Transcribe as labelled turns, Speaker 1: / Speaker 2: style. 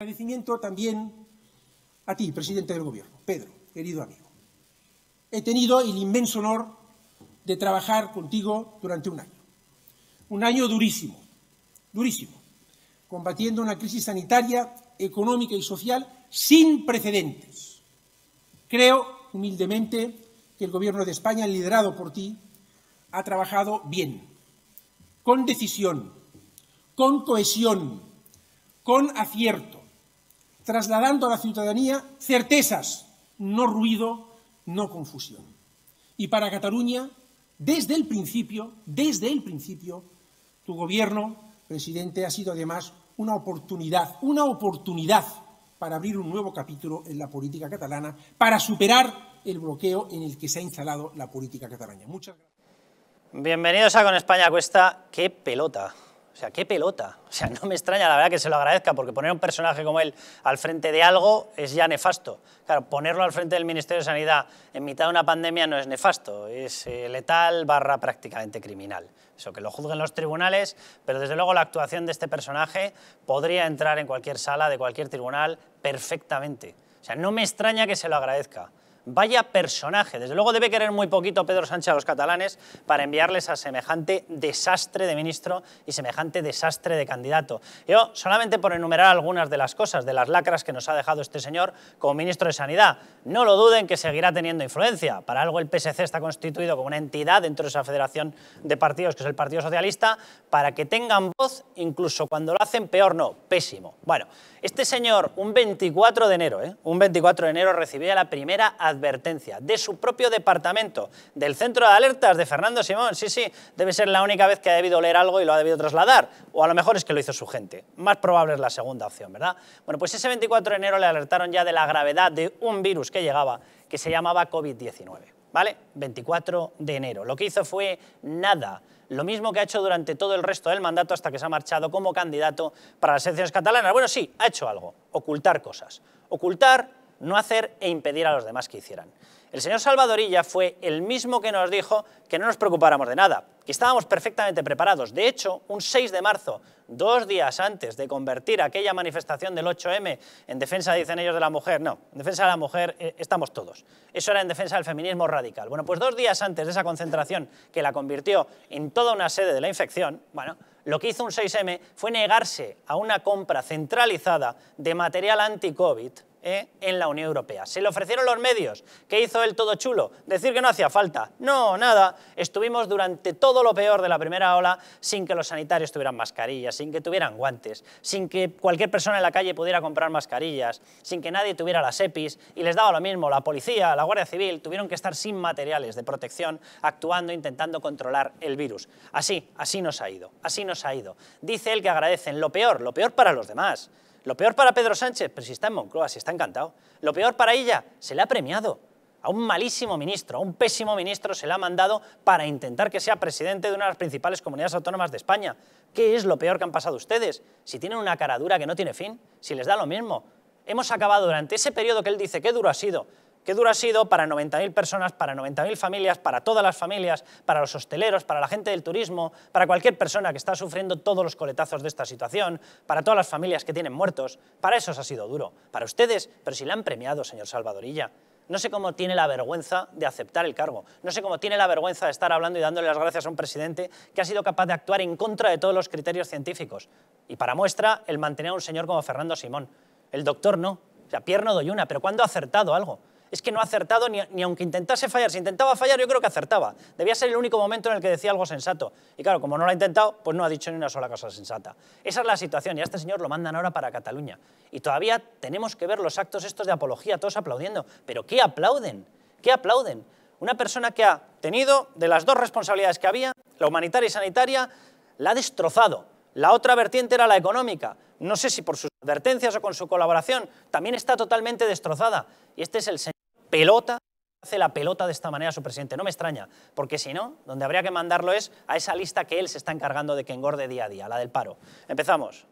Speaker 1: Agradecimiento también a ti, presidente del Gobierno, Pedro, querido amigo. He tenido el inmenso honor de trabajar contigo durante un año. Un año durísimo, durísimo, combatiendo una crisis sanitaria, económica y social sin precedentes. Creo, humildemente, que el Gobierno de España, liderado por ti, ha trabajado bien, con decisión, con cohesión, con acierto trasladando a la ciudadanía certezas, no ruido, no confusión. Y para Cataluña, desde el principio, desde el principio, tu gobierno, presidente, ha sido además una oportunidad, una oportunidad para abrir un nuevo capítulo en la política catalana, para superar el bloqueo en el que se ha instalado la política catalana. Muchas gracias.
Speaker 2: Bienvenidos a Con España Cuesta. ¡Qué pelota! O sea, qué pelota. O sea, no me extraña la verdad que se lo agradezca, porque poner a un personaje como él al frente de algo es ya nefasto. Claro, ponerlo al frente del Ministerio de Sanidad en mitad de una pandemia no es nefasto, es eh, letal barra prácticamente criminal. Eso, que lo juzguen los tribunales, pero desde luego la actuación de este personaje podría entrar en cualquier sala de cualquier tribunal perfectamente. O sea, no me extraña que se lo agradezca. Vaya personaje. Desde luego debe querer muy poquito Pedro Sánchez a los catalanes para enviarles a semejante desastre de ministro y semejante desastre de candidato. Yo, solamente por enumerar algunas de las cosas, de las lacras que nos ha dejado este señor como ministro de Sanidad, no lo duden que seguirá teniendo influencia. Para algo el PSC está constituido como una entidad dentro de esa federación de partidos que es el Partido Socialista, para que tengan voz incluso cuando lo hacen peor, no, pésimo. Bueno, este señor un 24 de enero, ¿eh? un 24 de enero recibía la primera advertencia de su propio departamento, del centro de alertas de Fernando Simón. Sí, sí, debe ser la única vez que ha debido leer algo y lo ha debido trasladar. O a lo mejor es que lo hizo su gente. Más probable es la segunda opción, ¿verdad? Bueno, pues ese 24 de enero le alertaron ya de la gravedad de un virus que llegaba, que se llamaba COVID-19. ¿Vale? 24 de enero. Lo que hizo fue nada lo mismo que ha hecho durante todo el resto del mandato hasta que se ha marchado como candidato para las elecciones catalanas. Bueno, sí, ha hecho algo, ocultar cosas. Ocultar, no hacer e impedir a los demás que hicieran. El señor Salvadorilla fue el mismo que nos dijo que no nos preocupáramos de nada, que estábamos perfectamente preparados. De hecho, un 6 de marzo, dos días antes de convertir aquella manifestación del 8M en defensa, dicen ellos, de la mujer, no, en defensa de la mujer eh, estamos todos. Eso era en defensa del feminismo radical. Bueno, pues dos días antes de esa concentración que la convirtió en toda una sede de la infección, bueno, lo que hizo un 6M fue negarse a una compra centralizada de material anti-COVID ¿eh? en la Unión Europea. Se le ofrecieron los medios. ¿Qué hizo él todo chulo? Decir que no hacía falta. No, nada. Estuvimos durante todo lo peor de la primera ola sin que los sanitarios tuvieran mascarillas, sin que tuvieran guantes, sin que cualquier persona en la calle pudiera comprar mascarillas, sin que nadie tuviera las EPIs y les daba lo mismo. La policía, la Guardia Civil tuvieron que estar sin materiales de protección actuando, intentando controlar el virus. Así, así nos ha ido, así nos ha ido. Dice él que agradecen lo peor, lo peor para los demás. Lo peor para Pedro Sánchez, pero si está en Moncloa, si está encantado. Lo peor para ella, se le ha premiado. A un malísimo ministro, a un pésimo ministro se le ha mandado para intentar que sea presidente de una de las principales comunidades autónomas de España. ¿Qué es lo peor que han pasado ustedes? Si tienen una cara dura que no tiene fin, si les da lo mismo. Hemos acabado durante ese periodo que él dice, qué duro ha sido, Qué duro ha sido para 90.000 personas, para 90.000 familias, para todas las familias, para los hosteleros, para la gente del turismo, para cualquier persona que está sufriendo todos los coletazos de esta situación, para todas las familias que tienen muertos. Para eso ha sido duro. Para ustedes, pero si le han premiado, señor Salvadorilla. No sé cómo tiene la vergüenza de aceptar el cargo. No sé cómo tiene la vergüenza de estar hablando y dándole las gracias a un presidente que ha sido capaz de actuar en contra de todos los criterios científicos. Y para muestra, el mantener a un señor como Fernando Simón. El doctor no. O sea, Pierre no doy una, pero ¿cuándo ha acertado algo? Es que no ha acertado ni, aunque intentase fallar. Si intentaba fallar, yo creo que acertaba. Debía ser el único momento en el que decía algo sensato. Y claro, como no lo ha intentado, pues no ha dicho ni una sola cosa sensata. Esa es la situación y a este señor lo mandan ahora para Cataluña. Y todavía tenemos que ver los actos estos de apología, todos aplaudiendo. ¿Pero qué aplauden? ¿Qué aplauden? Una persona que ha tenido, de las dos responsabilidades que había, la humanitaria y sanitaria, la ha destrozado. La otra vertiente era la económica. No sé si por sus advertencias o con su colaboración, también está totalmente destrozada. Y este es el señor pelota, hace la pelota de esta manera a su presidente. No me extraña, porque si no, donde habría que mandarlo es a esa lista que él se está encargando de que engorde día a día, la del paro. Empezamos.